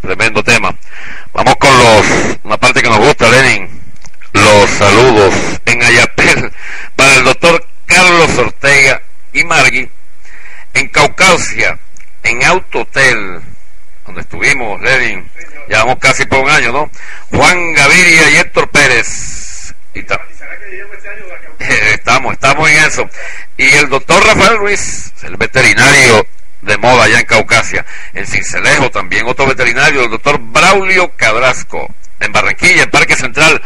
tremendo tema. Vamos con los, una parte que nos gusta, Lenin, los saludos en Ayatel para el doctor Carlos Ortega y Margui, en Caucasia, en Autotel, donde estuvimos, Lenin, llevamos casi por un año, ¿no? Juan Gaviria y Héctor Pérez. Y estamos, estamos en eso. Y el doctor Rafael Ruiz, el veterinario de moda allá en Caucasia. En Cincelejo también otro veterinario, el doctor Braulio Cabrasco. En Barranquilla, en Parque Central,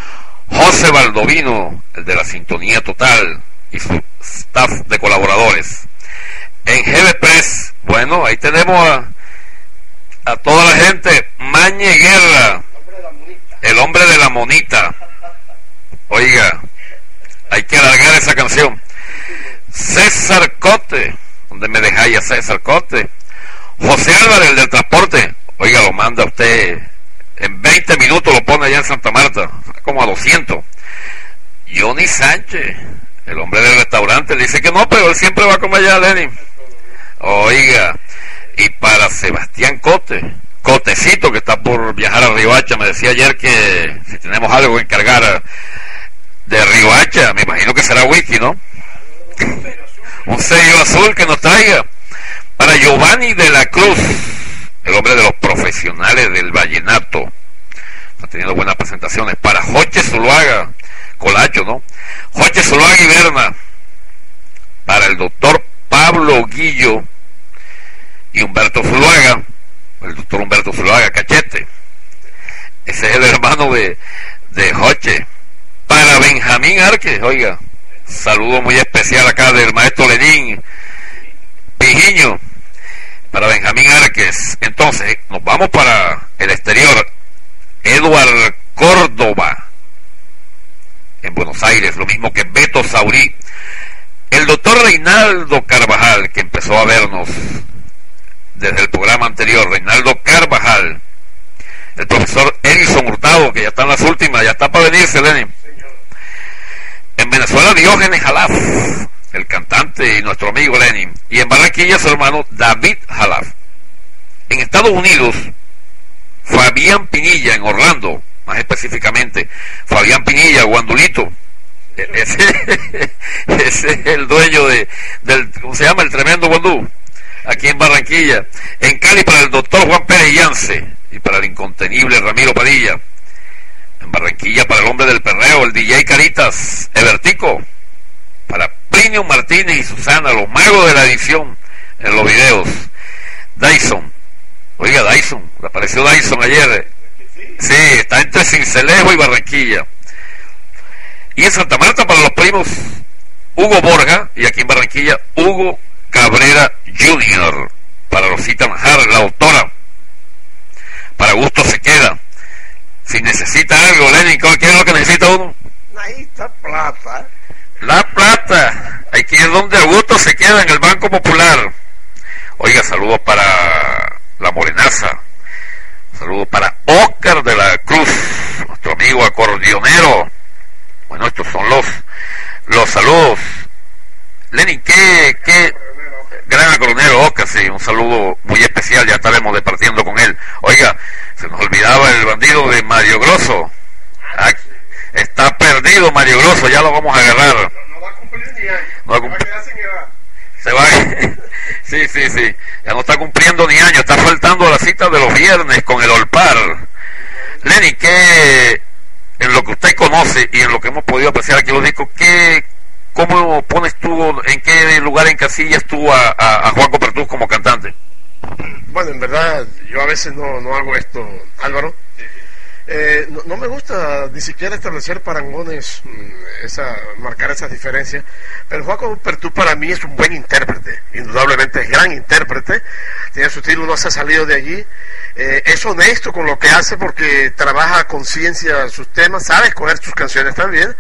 José Baldovino, el de la Sintonía Total y su staff de colaboradores. En GB Press, bueno, ahí tenemos a, a toda la gente. Mañe Guerra, el hombre de la monita. Oiga, hay que alargar esa canción. César Cote, me dejáis a César Cote. José Álvarez, el del transporte. Oiga, lo manda usted en 20 minutos, lo pone allá en Santa Marta, como a 200. Johnny Sánchez, el hombre del restaurante, dice que no, pero él siempre va a comer allá, Lenin. Oiga, y para Sebastián Cote, Cotecito, que está por viajar a Riohacha, me decía ayer que si tenemos algo que encargar de Riohacha, me imagino que será whisky, ¿no? Un sello azul que nos traiga. Para Giovanni de la Cruz, el hombre de los profesionales del vallenato. Está teniendo buenas presentaciones. Para Joche Zuluaga, Colacho, ¿no? Joche Zuluaga y Berna. Para el doctor Pablo Guillo y Humberto Zuluaga. El doctor Humberto Zuluaga, cachete. Ese es el hermano de, de Joche. Para Benjamín Arque, oiga, saludo muy especial acá del maestro Lenín Pijiño para Benjamín Arques. Entonces, nos vamos para el exterior. Eduard Córdoba, en Buenos Aires, lo mismo que Beto Saurí. El doctor Reinaldo Carvajal, que empezó a vernos desde el programa anterior, Reinaldo Carvajal. El profesor Edison Hurtado, que ya está en las últimas, ya está para venirse, Lenin. En Venezuela, Diógenes Jalaf, el cantante y nuestro amigo Lenin. Y en Barranquilla, su hermano David Jalaf. En Estados Unidos, Fabián Pinilla, en Orlando, más específicamente. Fabián Pinilla, Guandulito. E-, ese, es el dueño de, del, ¿cómo se llama? El tremendo Guandú. Aquí en Barranquilla. En Cali para el doctor Juan Pérez Yance y para el incontenible Ramiro Padilla. En Barranquilla para el hombre del perreo, el DJ Caritas, Evertico. Para Plinio Martínez y Susana, los magos de la edición en los videos. Dyson. Oiga, Dyson. Apareció Dyson ayer. Sí, está entre Cincelejo y Barranquilla. Y en Santa Marta para los primos Hugo Borja y aquí en Barranquilla Hugo Cabrera Jr. Para Rosita Manjar, la autora. Para Gusto se queda. Si necesita algo, Lenin, ¿qué es lo que necesita uno? Necesita plata. La plata. Hay que ir donde Augusto se queda en el Banco Popular. Oiga, saludos para la Morenaza. Saludos para Oscar de la Cruz, nuestro amigo acordeonero. Bueno, estos son los, los saludos. Lenin, ¿qué, qué, gran acordeonero Oscar, sí, un saludo muy especial, ya estaremos departiendo con él. Olvidaba el bandido de Mario Grosso. Ah, está perdido Mario Grosso, ya lo vamos a agarrar. No va a cumplir ni año. No va a cumplir. Se va. sí, sí, sí. Ya no está cumpliendo ni año. Está faltando la cita de los viernes con el Olpar. Lenny, ¿qué, en lo que usted conoce y en lo que hemos podido apreciar aquí los discos, ¿qué, ¿cómo pones tú, en qué lugar en casillas tú a, a, a Juan Copertuz como cantante? Bueno, en verdad, yo a veces no, no hago esto, Álvaro. Eh, no, me gusta ni siquiera establecer parangones, mm, esa, marcar esas diferencias, pero Juan Pertú para mí es un buen intérprete, indudablemente es gran intérprete, tiene su estilo, no se ha salido de allí, eh, es honesto con lo que hace porque trabaja a conciencia sus temas, sabe escoger sus canciones también,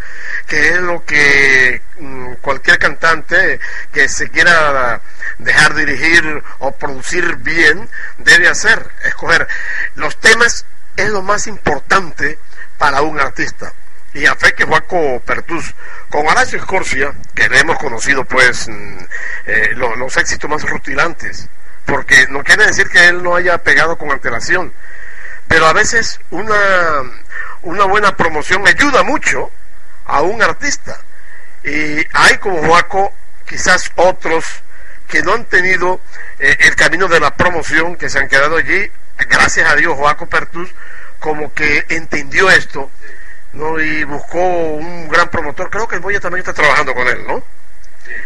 que es lo que mm, cualquier cantante que se quiera dejar dirigir o producir bien debe hacer, escoger los temas es lo más importante para un artista. Y a fe que Juaco Pertus, con Horacio Escorcia, que le hemos conocido pues eh, lo, los éxitos más rutilantes, porque no quiere decir que él no haya pegado con alteración, pero a veces una, una buena promoción ayuda mucho a un artista. Y hay como Joaco quizás otros que no han tenido eh, el camino de la promoción, que se han quedado allí. Gracias a Dios, Joaco Pertus como que entendió esto ¿no? y buscó un gran promotor. Creo que el Moya también está trabajando con él, ¿no?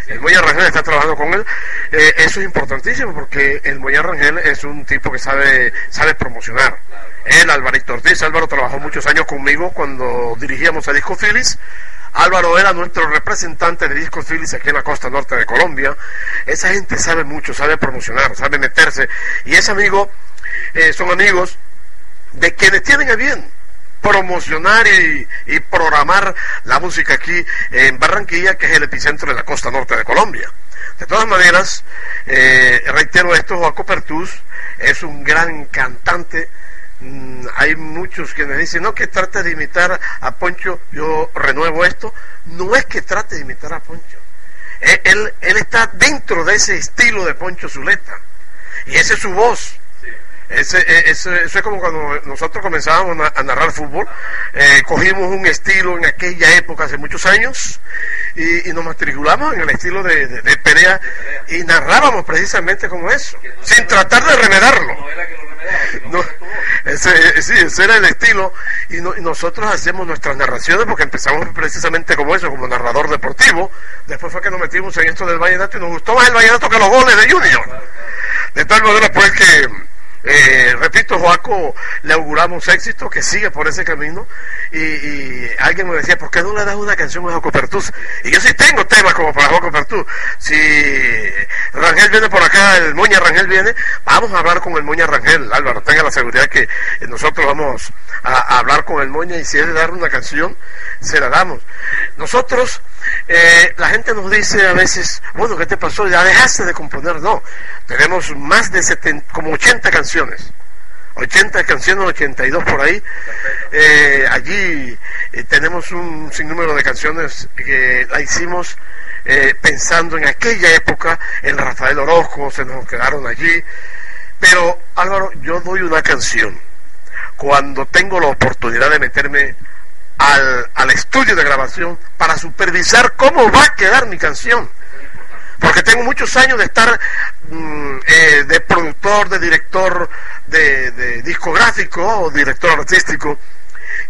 El Moya Rangel está trabajando con él. Eh, eso es importantísimo porque el Moya Rangel es un tipo que sabe, sabe promocionar. Él, Alvarito Ortiz, Álvaro trabajó muchos años conmigo cuando dirigíamos a Disco Phillies. Álvaro era nuestro representante de Disco Phillies aquí en la costa norte de Colombia. Esa gente sabe mucho, sabe promocionar, sabe meterse. Y ese amigo, eh, son amigos de quienes tienen a bien promocionar y, programar la música aquí en Barranquilla, que es el epicentro de la costa norte de Colombia. De todas maneras, eh, reitero esto, Joaco Pertus es un gran cantante. Mm, hay muchos que me dicen, no que trate de imitar a Poncho, yo renuevo esto, no es que trate de imitar a Poncho, eh, él, él está dentro de ese estilo de Poncho Zuleta, y esa es su voz, ese, e, eso es como cuando nosotros comenzábamos a, narrar fútbol, eh, cogimos un estilo en aquella época, hace muchos años, y, nos matriculamos en el estilo de, de, Perea y narrábamos precisamente como eso, sin tratar de remedarlo. No, ese, sí, ese era el estilo y, nosotros hacemos nuestras narraciones porque empezamos precisamente como eso, como narrador deportivo. Después fue que nos metimos en esto del vallenato y nos gustó más el vallenato que los goles de Junior. De tal manera pues que eh, repito, Joaco, le auguramos éxito, que sigue por ese camino. Y, alguien me decía, ¿por qué no le das una canción a Joaco Pertús? Y yo sí tengo temas como para Joaco Pertús. Si Rangel viene por acá, el Moña Rangel viene, vamos a hablar con el Moña Rangel. Álvaro, tenga la seguridad que nosotros vamos a, hablar con el Moña y si es de dar una canción, se la damos. Nosotros, eh, la gente nos dice a veces, bueno, ¿qué te pasó? Ya dejaste de componer. No, tenemos más de 70, como 80 canciones. 80 canciones, 82 por ahí. Eh, allí eh, tenemos un sinnúmero de canciones que la hicimos eh, pensando en aquella época, en Rafael Orozco, se nos quedaron allí. Pero Álvaro, yo doy una canción cuando tengo la oportunidad de meterme al, al estudio de grabación para supervisar cómo va a quedar mi canción porque tengo muchos años de estar mm, eh, de productor, de director de, discográfico o director artístico,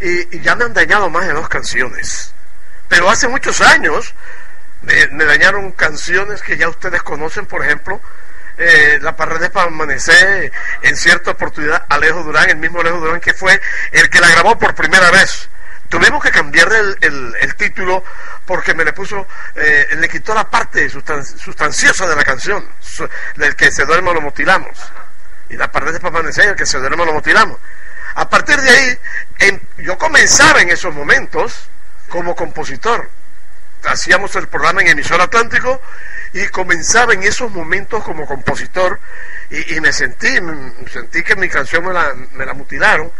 y, ya me han dañado más de dos canciones. Pero hace muchos años me, dañaron canciones que ya ustedes conocen, por ejemplo, eh, La Pared para Amanecer, en cierta oportunidad, Alejo Durán, el mismo Alejo Durán que fue el que la grabó por primera vez. Tuvimos que cambiar el, título porque me le puso, eh, le quitó la parte sustanciosa de la canción, del que se duerma lo mutilamos. Y la parte de permanecer, el que se duerma lo mutilamos. A partir de ahí, yo comenzaba en esos momentos como compositor. Hacíamos el programa en Emisor Atlántico y comenzaba en esos momentos como compositor y, me sentí, sentí que mi canción me la, me la mutilaron.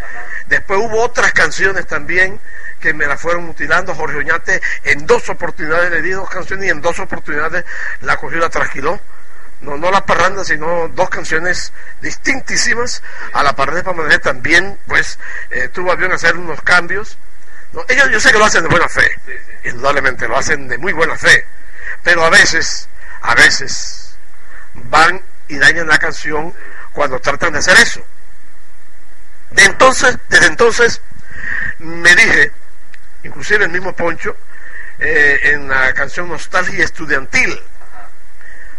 Después hubo otras canciones también que me la fueron mutilando. Jorge Oñate en dos oportunidades le di dos canciones y en dos oportunidades la cogió y la trasquiló. No, no la parranda, sino dos canciones distintísimas. A la parranda de Pamané también, pues, eh, tuvo avión hacer unos cambios. ¿no? Ellos yo sé que lo hacen de buena fe, indudablemente lo hacen de muy buena fe, pero a veces, a veces van y dañan la canción cuando tratan de hacer eso. De entonces, desde entonces me dije, inclusive el mismo Poncho, eh, en la canción Nostalgia Estudiantil.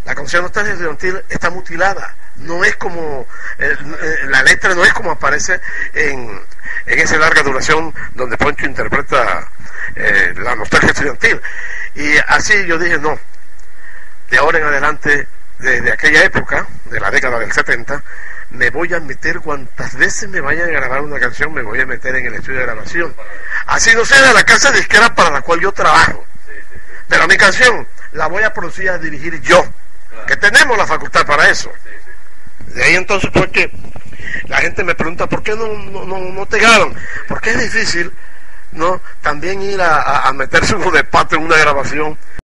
La canción Nostalgia Estudiantil está mutilada, no es como, eh, la letra no es como aparece en, en esa larga duración donde Poncho interpreta eh, la nostalgia estudiantil. Y así yo dije, no, de ahora en adelante, desde aquella época, de la década del 70, me voy a meter cuantas veces me vayan a grabar una canción, me voy a meter en el estudio de grabación. Así no sea la casa disquera para la cual yo trabajo. Pero mi canción la voy a producir y a dirigir yo, que tenemos la facultad para eso. De ahí entonces, porque la gente me pregunta, ¿por qué no, no, no, te ganan? Porque es difícil, ¿no? También ir a, a meterse uno de pato en una grabación